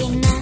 in